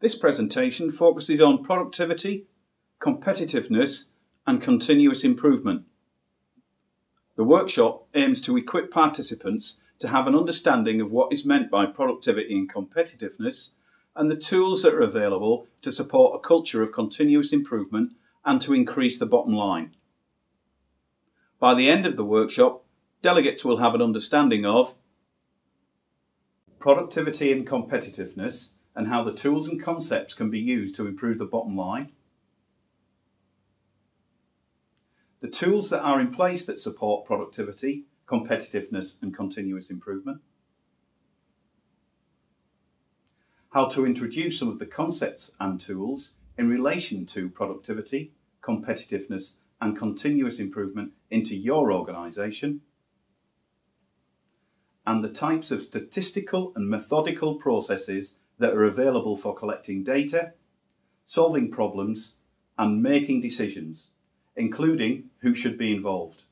This presentation focuses on productivity, competitiveness and continuous improvement. The workshop aims to equip participants to have an understanding of what is meant by productivity and competitiveness and the tools that are available to support a culture of continuous improvement and to increase the bottom line. By the end of the workshop, delegates will have an understanding of productivity and competitiveness and how the tools and concepts can be used to improve the bottom line, the tools that are in place that support productivity, competitiveness and continuous improvement, how to introduce some of the concepts and tools in relation to productivity, competitiveness and continuous improvement into your organisation, and the types of statistical and methodical processes that are available for collecting data, solving problems and making decisions, including who should be involved.